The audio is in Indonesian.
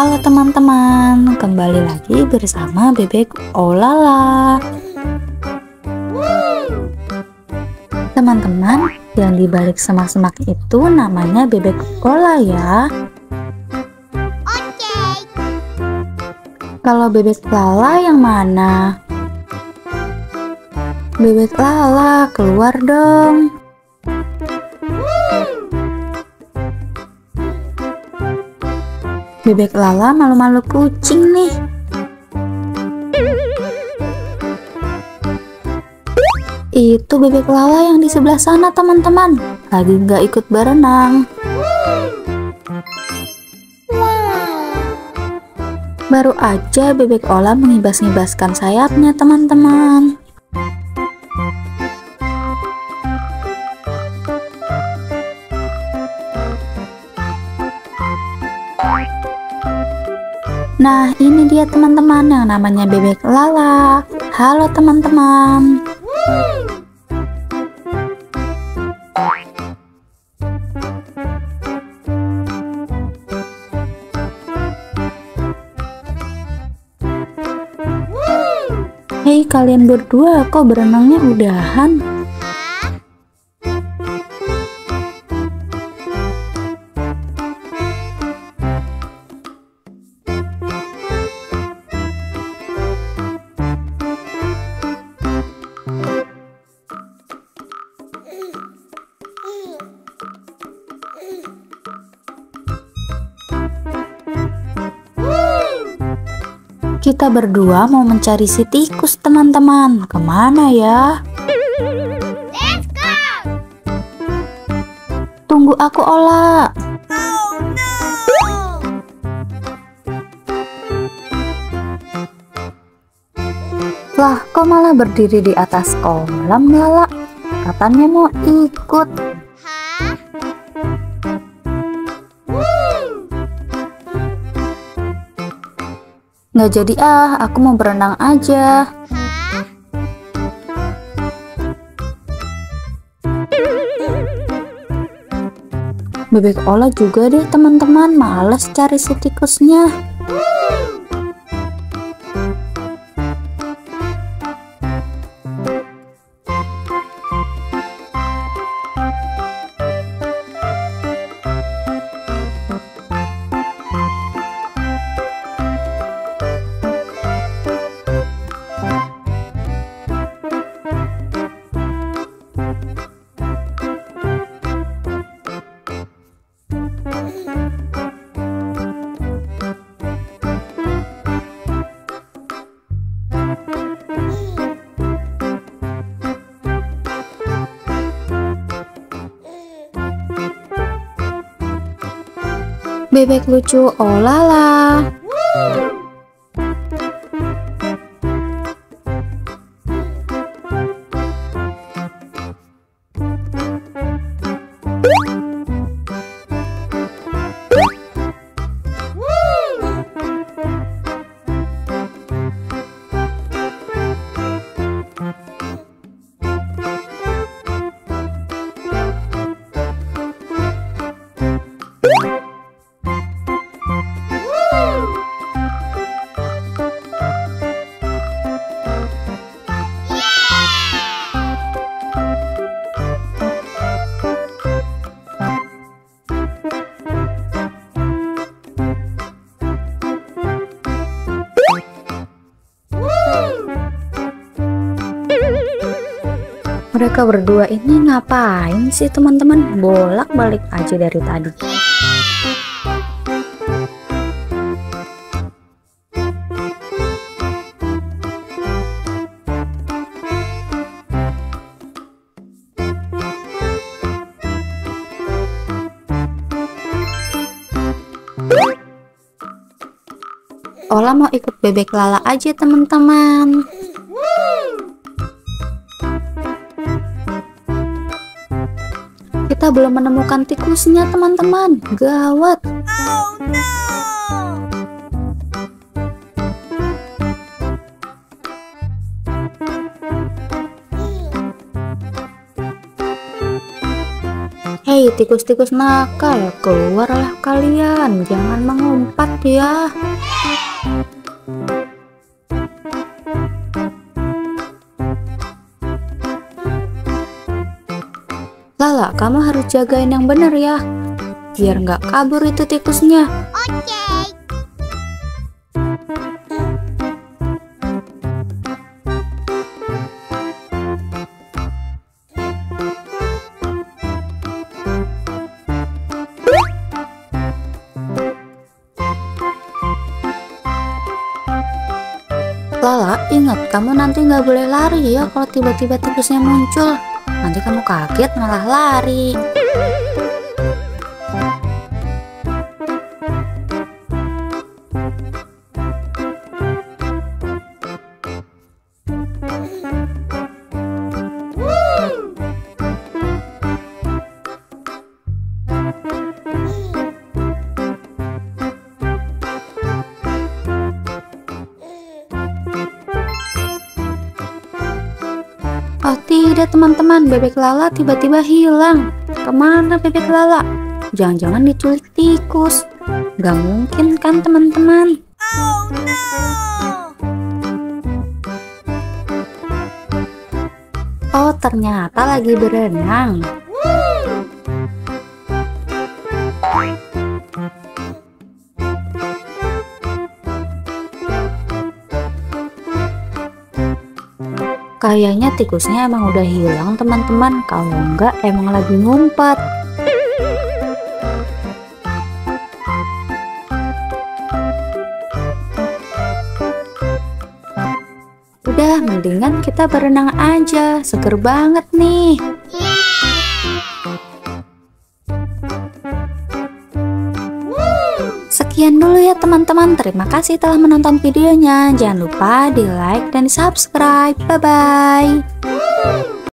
Halo teman-teman, kembali lagi bersama Bebek Olala. Teman-teman, yang dibalik semak-semak itu namanya Bebek Ola ya. Oke. Kalau Bebek Lala yang mana? Bebek Lala, keluar dong. Bebek Lala malu-malu kucing nih. Itu bebek Lala yang di sebelah sana teman-teman. Lagi nggak ikut berenang. Baru aja bebek Ola mengibas-ngibaskan sayapnya teman-teman. Nah, ini dia teman-teman yang namanya bebek Lala. Halo teman-teman. Hei kalian berdua, kok berenangnya udahan? Kita berdua mau mencari si tikus teman-teman. Ke mana ya? Let's go. Tunggu aku Ola. Oh no. Lah, kok malah berdiri di atas kolam Lala? Katanya mau ikut. Nggak jadi ah, aku mau berenang aja. Bebek Ola juga deh teman-teman, males cari si tikusnya. Bebek lucu olala. Mereka berdua ini ngapain sih teman-teman? Bolak-balik aja dari tadi. Ola mau ikut bebek lala aja teman-teman. Kita belum menemukan tikusnya teman-teman. Gawat. Hei tikus-tikus nakal, keluarlah kalian, jangan mengumpat ya. Lala, kamu harus jagain yang bener ya, biar nggak kabur itu tikusnya. Oke. Lala, ingat kamu nanti nggak boleh lari ya kalau tiba-tiba tikusnya muncul. Nanti kamu kaget malah lari. Tidak teman-teman, bebek Lala tiba-tiba hilang. Ke mana bebek Lala? Jangan-jangan diculik tikus. Gak mungkin kan teman-teman? Oh no. Oh ternyata lagi berenang. Kayaknya tikusnya emang udah hilang teman-teman. Kalau enggak emang lagi ngumpet. Udah, mendingan kita berenang aja. Seger banget nih. Sekian teman-teman. Terima kasih telah menonton videonya. Jangan lupa di like dan di subscribe. Bye-bye.